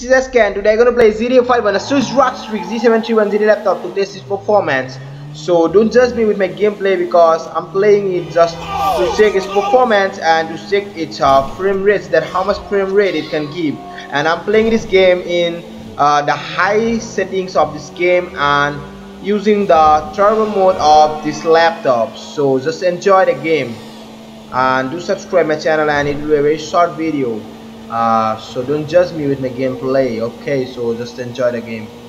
This is a Scan. Today I'm gonna play GTA 5 on Asus Rog Strix Z7310 laptop to test its performance. So don't judge me with my gameplay because I'm playing it just to check its performance and to check its uh, frame rates that how much frame rate it can give. And I'm playing this game in uh, the high settings of this game and using the turbo mode of this laptop. So just enjoy the game and do subscribe my channel and it will be a very short video uh, so don't judge me with my gameplay okay? So just enjoy the game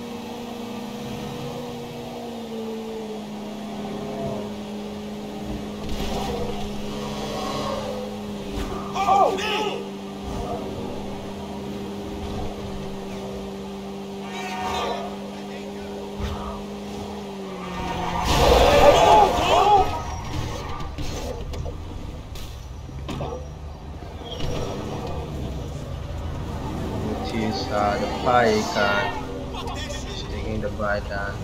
which is uh, the bike and just taking the bike and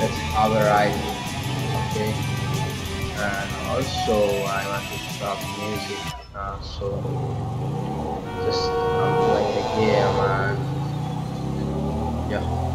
let's have a ride okay? And also I want to stop music uh, so just I'm playing the game and yeah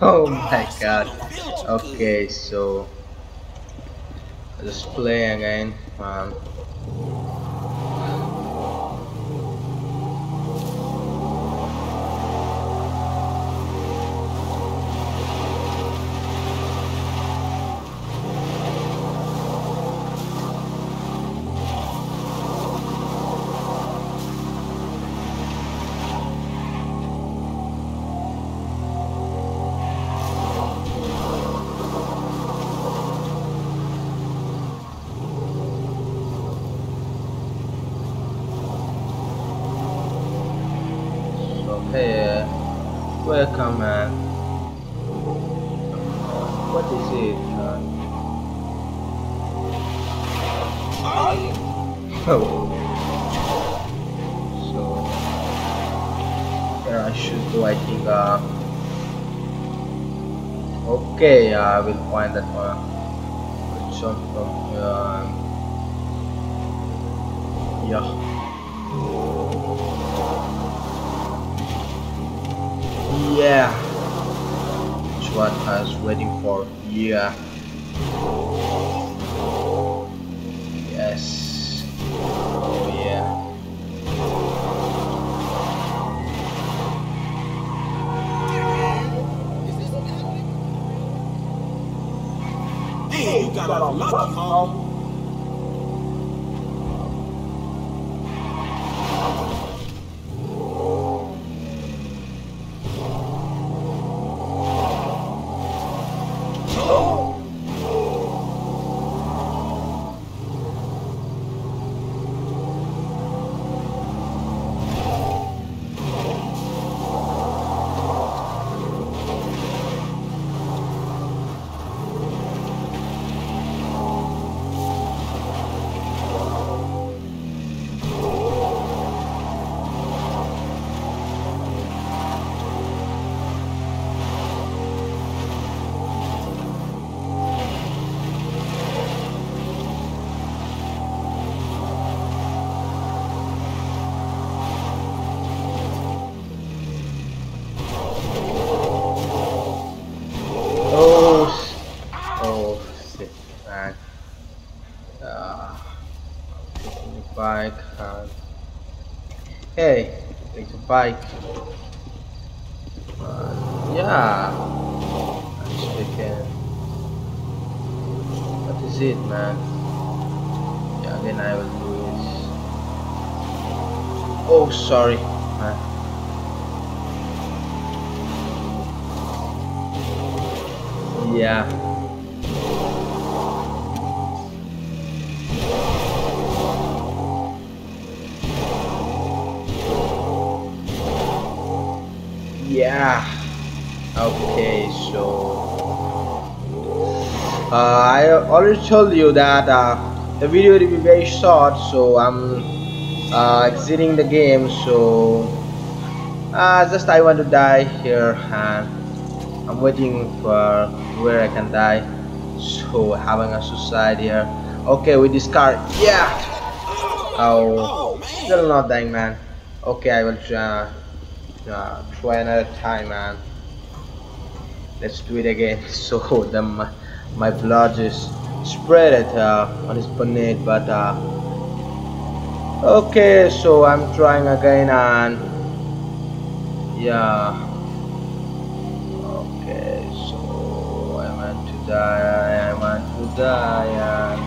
Oh my god. Okay, so let's play again. Um, hey, uh, welcome man. What is it? Uh, oh. So where I should go? I think. Uh, okay, I will find that one. I'll jump from here. Yeah. Yeah. That's what I was waiting for. Yeah. Yes. Oh yeah. Hey, you got a lucky, homie. Hey, take the bike. Uh, yeah. I'm speaking. What is it, man? Yeah, then I will do it. Oh, sorry, man. Yeah. Yeah. Okay so uh, I already told you that uh, the video will be very short so I'm uh, exiting the game so uh, just I want to die here and I'm waiting for where I can die. So having a suicide here. Okay with this car yeah. Oh still not dying man. Okay I will try, uh, try another time man. Let's do it again. So the my blood is spread it uh, on his bonnet but uh, okay so I'm trying again and yeah. Okay so I want to die I want to die and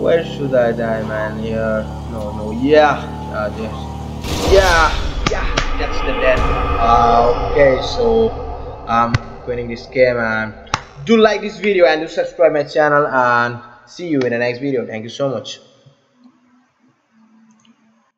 where should I die man? Here? No no yeah. Uh, yeah death. Uh, okay so I'm quitting this game and do like this video and do subscribe my channel and see you in the next video. Thank you so much